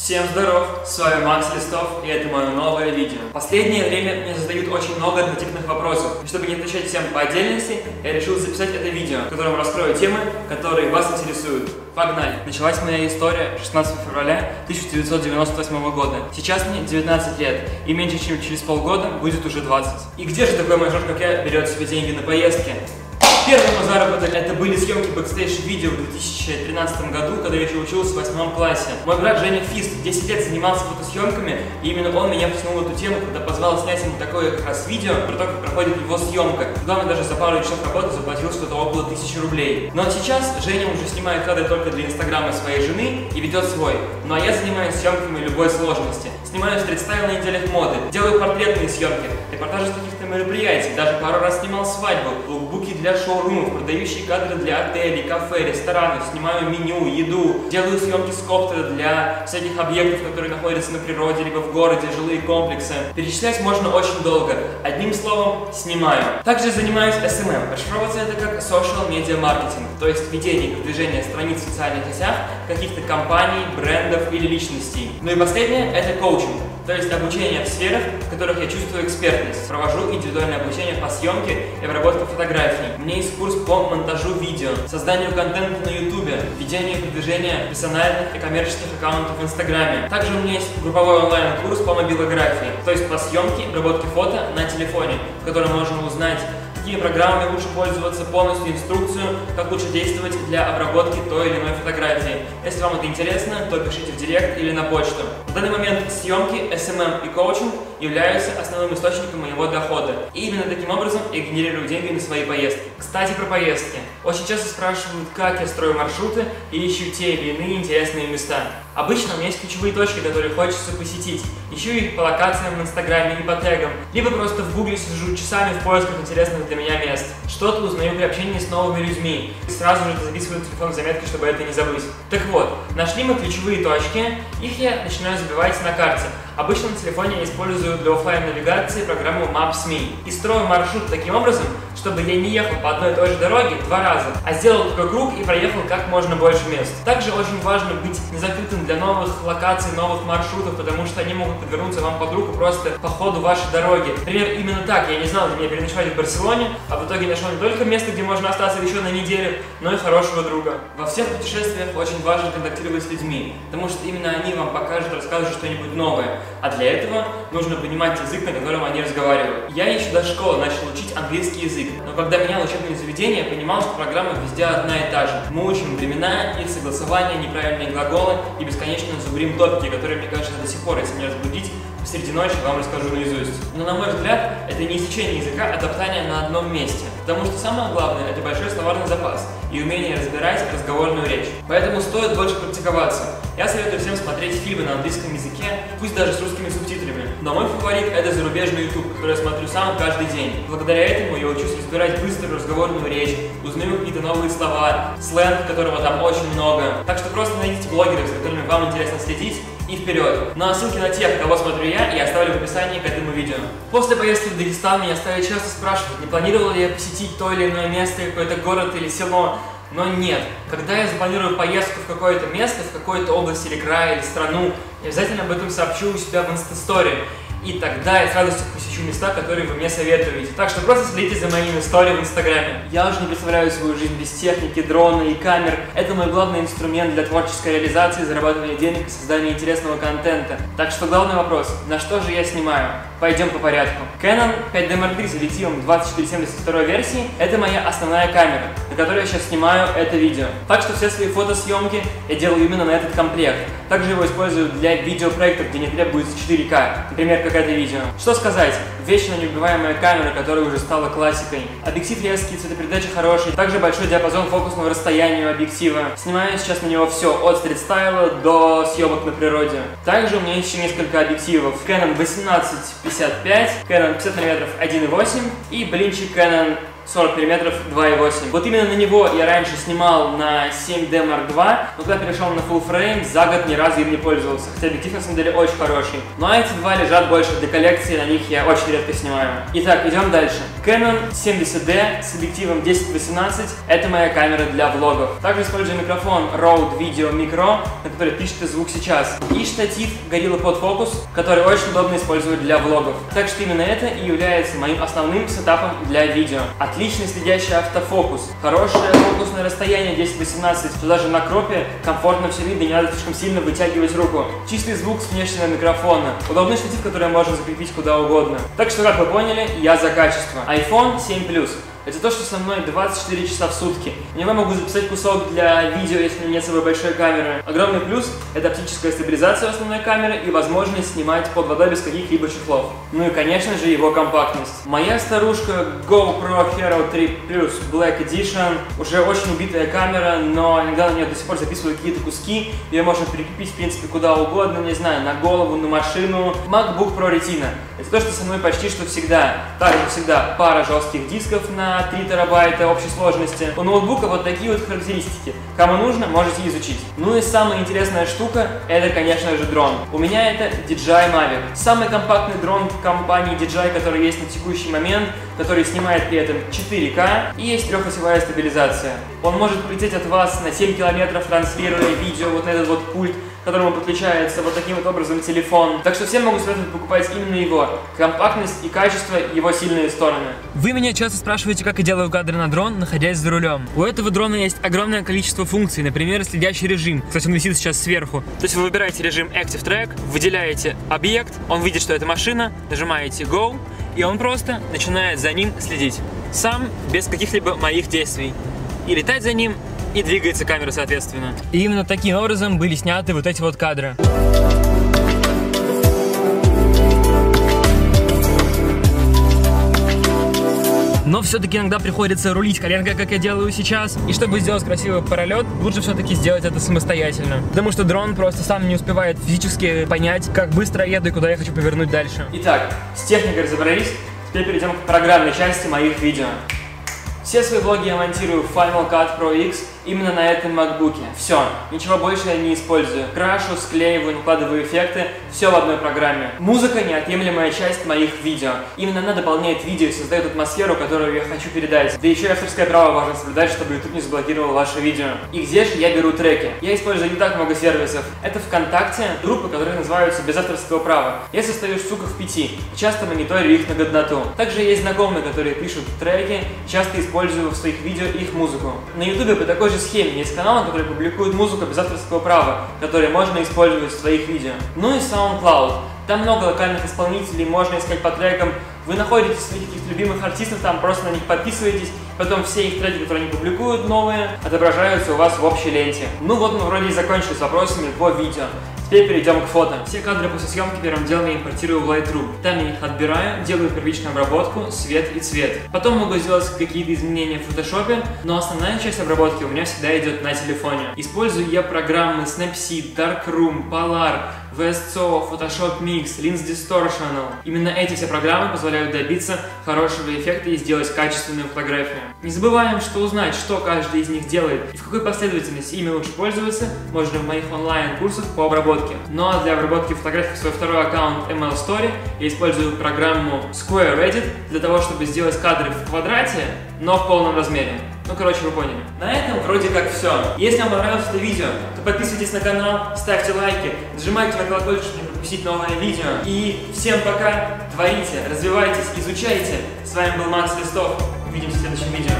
Всем здоров, с вами Макс Листов, и это мое новое видео. В последнее время мне задают очень много однотипных вопросов. И чтобы не отвечать всем по отдельности, я решил записать это видео, в котором раскрою темы, которые вас интересуют. Погнали! Началась моя история 16 февраля 1998 года. Сейчас мне 19 лет, и меньше чем через полгода будет уже 20. И где же такой мажор, как я, берет себе деньги на поездки? Первый мой заработок это были съемки бэкстейдж видео в 2013 году, когда я еще учился в восьмом классе. Мой брат Женя Фист 10 лет занимался фотосъемками, и именно он меня потянул в эту тему, когда позвал снять ему такое как раз видео про то, как проходит его съемка. Главное, даже за пару часов работы заплатил что-то около тысячи рублей. Но сейчас Женя уже снимает кадры только для инстаграма своей жены и ведет свой. Ну а я занимаюсь съемками любой сложности. Снимаю стритстайл на неделях моды, делаю портретные съемки, репортажи с каких-то мероприятий, даже пару раз снимал свадьбу, лукбуки для шоурумов, продающие кадры для отелей, кафе, ресторанов, снимаю меню, еду, делаю съемки с коптера для всяких объектов, которые находятся на природе, либо в городе, жилые комплексы. Перечислять можно очень долго. Одним словом, снимаю. Также занимаюсь SMM. Расшифровывается это как Social Media Marketing, то есть ведение продвижение страниц в социальных сетях каких-то компаний, брендов или личностей. Ну и последнее – это коучинг то есть обучение в сферах, в которых я чувствую экспертность. Провожу индивидуальное обучение по съемке и обработке фотографий. У меня есть курс по монтажу видео, созданию контента на YouTube, ведению и продвижению персональных и коммерческих аккаунтов в Инстаграме. Также у меня есть групповой онлайн-курс по мобилографии, то есть по съемке и обработке фото на телефоне, в котором можно узнать какими программами лучше пользоваться, полностью инструкцию, как лучше действовать для обработки той или иной фотографии. Если вам это интересно, то пишите в директ или на почту. В данный момент съемки, SMM и коучинг являются основным источником моего дохода. И именно таким образом я генерирую деньги на свои поездки. Кстати, про поездки. Очень часто спрашивают, как я строю маршруты и ищу те или иные интересные места. Обычно у меня есть ключевые точки, которые хочется посетить. Ищу их по локациям в Инстаграме и по тегам. Либо просто в Гугле сижу часами в поисках интересных для меня мест. Что-то узнаю при общении с новыми людьми. И сразу же записываю телефон в заметки, чтобы это не забыть. Так вот, нашли мы ключевые точки, их я начинаю забивать на карте. Обычно на телефоне я использую для офлайн навигации программу Maps.me и строю маршрут таким образом, чтобы я не ехал по одной и той же дороге два раза, а сделал такой круг и проехал как можно больше мест. Также очень важно быть не закрытым для новых локаций, новых маршрутов, потому что они могут подвернуться вам под руку просто по ходу вашей дороги. Например, именно так я не знал, где мне переночевать в Барселоне, а в итоге нашел не только место, где можно остаться еще на неделю, но и хорошего друга. Во всех путешествиях очень важно контактировать с людьми, потому что именно они вам покажут, расскажут что-нибудь новое. А для этого нужно понимать язык, на котором они разговаривают. Я еще до школы начал учить английский язык, но когда менял учебное заведение, я понимал, что программа везде одна и та же. Мы учим времена, их согласования, неправильные глаголы и бесконечно зубрим топики, которые, мне кажется, до сих пор, если меня разбудить, среди ночи вам расскажу наизусть. Но на мой взгляд, это не изучение языка, а топтание на одном месте. Потому что самое главное – это большой словарный запас и умение разбирать разговорную речь. Поэтому стоит больше практиковаться. Я советую всем смотреть фильмы на английском языке, пусть даже с русскими субтитрами. Но мой фаворит – это зарубежный YouTube, который я смотрю сам каждый день. Благодаря этому я учусь разбирать быструю разговорную речь, узнаю какие-то новые слова, сленг, которого там очень много. Так что просто найдите блогеров, с которыми вам интересно следить, и вперед. Ну а ссылки на тех, кого смотрю я, я оставлю в описании к этому видео. После поездки в Дагестан меня стали часто спрашивать, не планировал ли я посетить то или иное место, какой-то город или село. Но нет. Когда я запланирую поездку в какое-то место, в какую-то область или край, или страну, я обязательно об этом сообщу у себя в инстастории. И тогда я с радостью посещу места, которые вы мне советуете. Так что просто следите за моими историями в Инстаграме. Я уже не представляю свою жизнь без техники, дрона и камер. Это мой главный инструмент для творческой реализации, зарабатывания денег и создания интересного контента. Так что главный вопрос, на что же я снимаю? Пойдем по порядку. Canon 5D Mark III с объективом 2472 версии – это моя основная камера, которой я сейчас снимаю это видео. Так что все свои фотосъемки я делаю именно на этот комплект. Также его использую для видеопроектов, где не требуется 4К, например, как это видео. Что сказать, вечно неубиваемая камера, которая уже стала классикой. Объектив резкий, цветопередача хороший, также большой диапазон фокусного расстояния у объектива. Снимаю сейчас на него все, от стрит-стайла до съемок на природе. Также у меня есть еще несколько объективов. Canon 1855, Canon 50 мм 1.8 и блинчик Canon 40 мм 2.8. Вот именно на него я раньше снимал на 7D Mark II, но когда перешел на full frame, за год ни разу им не пользовался, хотя объектив на самом деле очень хороший. А эти два лежат больше для коллекции, на них я очень редко снимаю. Итак, идем дальше. Canon 70D с объективом 10-18, это моя камера для влогов. Также использую микрофон Rode Video Micro, на который пишет звук сейчас. И штатив Gorilla Pod Focus, который очень удобно использовать для влогов. Так что именно это и является моим основным сетапом для видео. Отличный следящий автофокус, хорошее фокусное расстояние 10-18, что даже на кропе комфортно все видно, не надо слишком сильно вытягивать руку. Чистый звук с внешнего микрофона, удобный штатив, который можно закрепить куда угодно. Так что, как вы поняли, я за качество. iPhone 7 Plus. Это то, что со мной 24 часа в сутки. Него могу записать кусок для видео, если у меня нет с собой большой камеры. Огромный плюс – это оптическая стабилизация основной камеры и возможность снимать под водой без каких-либо чехлов. Ну и, конечно же, его компактность. Моя старушка GoPro Hero 3 Plus Black Edition уже очень убитая камера, но иногда на нее до сих пор записываю какие-то куски. Ее можно прикрепить, в принципе, куда угодно, не знаю, на голову, на машину. MacBook Pro Retina – это то, что со мной почти что всегда. Также всегда пара жестких дисков на 3 терабайта общей сложности. У ноутбука вот такие вот характеристики. Кому нужно, можете изучить. Ну и самая интересная штука, это, конечно же, дрон. У меня это DJI Mavic. Самый компактный дрон компании DJI, который есть на текущий момент, который снимает при этом 4К и есть трехосевая стабилизация. Он может полететь от вас на 7 километров, транслируя видео вот на этот вот пульт, к которому подключается вот таким вот образом телефон. Так что всем могу советовать покупать именно его. Компактность и качество его сильные стороны. Вы меня часто спрашиваете, как я делаю кадры на дрон, находясь за рулем. У этого дрона есть огромное количество функций, например, следящий режим. Кстати, он висит сейчас сверху. То есть вы выбираете режим Active Track, выделяете объект, он видит, что это машина, нажимаете Go, и он просто начинает за ним следить. Сам, без каких-либо моих действий. И летать за ним, и двигается камера соответственно. И именно таким образом были сняты вот эти вот кадры. Но все-таки иногда приходится рулить коленкой, как я делаю сейчас. И чтобы сделать красивый паралет, лучше все-таки сделать это самостоятельно. Потому что дрон просто сам не успевает физически понять, как быстро я еду и куда я хочу повернуть дальше. Итак, с техникой разобрались. Теперь перейдем к программной части моих видео. Все свои влоги я монтирую в Final Cut Pro X именно на этом MacBook. Все, ничего больше я не использую. Крашу, склеиваю, накладываю эффекты, все в одной программе. Музыка – неотъемлемая часть моих видео. Именно она дополняет видео и создает атмосферу, которую я хочу передать. Да еще и авторское право важно соблюдать, чтобы YouTube не заблокировал ваше видео. И где же я беру треки? Я использую не так много сервисов. Это ВКонтакте, группы, которые называются без авторского права. Я состою, сука, в пяти, часто мониторю их на годноту. Также есть знакомые, которые пишут треки, часто использую в своих видео их музыку. На YouTube по такой же же схеме есть каналы, которые публикуют музыку без авторского права, которые можно использовать в своих видео. Ну и SoundCloud. Там много локальных исполнителей, можно искать по трекам. Вы находите своих каких-то любимых артистов, там просто на них подписываетесь, потом все их треки, которые они публикуют новые, отображаются у вас в общей ленте. Ну вот мы вроде и закончили с вопросами по видео. Теперь перейдем к фото. Все кадры после съемки первым делом я импортирую в Lightroom. Там я их отбираю, делаю первичную обработку, свет и цвет. Потом могу сделать какие-то изменения в фотошопе, но основная часть обработки у меня всегда идет на телефоне. Использую я программы Snapseed, Darkroom, Polar, VSCO, Photoshop Mix, Lens Distortion. Именно эти все программы позволяют добиться хорошего эффекта и сделать качественную фотографию. Не забываем, что узнать, что каждый из них делает и в какой последовательности ими лучше пользоваться, можно в моих онлайн-курсах по обработке. Ну а для обработки фотографий свой второй аккаунт ML Story я использую программу Square Edit для того, чтобы сделать кадры в квадрате, но в полном размере. Ну, короче, вы поняли. На этом вроде как все. Если вам понравилось это видео, то подписывайтесь на канал, ставьте лайки, нажимайте на колокольчик, чтобы не пропустить новое видео. И всем пока, творите, развивайтесь, изучайте. С вами был Макс Листов. Увидимся в следующем видео.